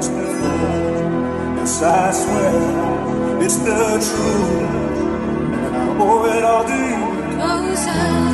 it's the. Yes, I swear it's the truth. And I owe it all to you. Close up.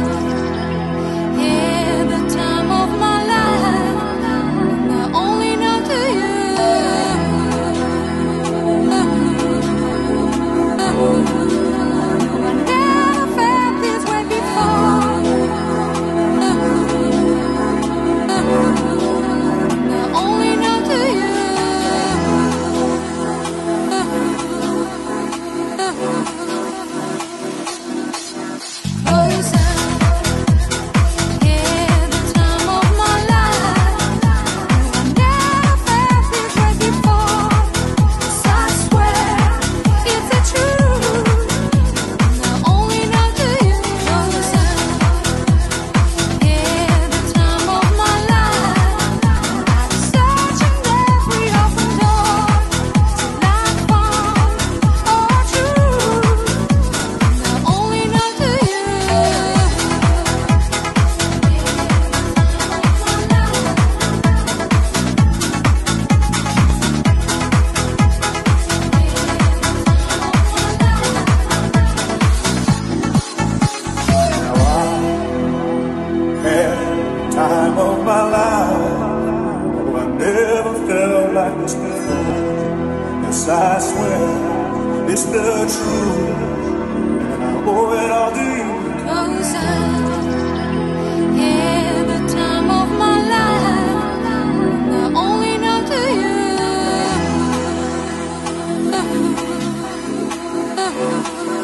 time of my life. Oh, I never felt like this before. Yes, I swear it's the truth, and I owe it all to you. Cause I had the time of my life, but only not to you.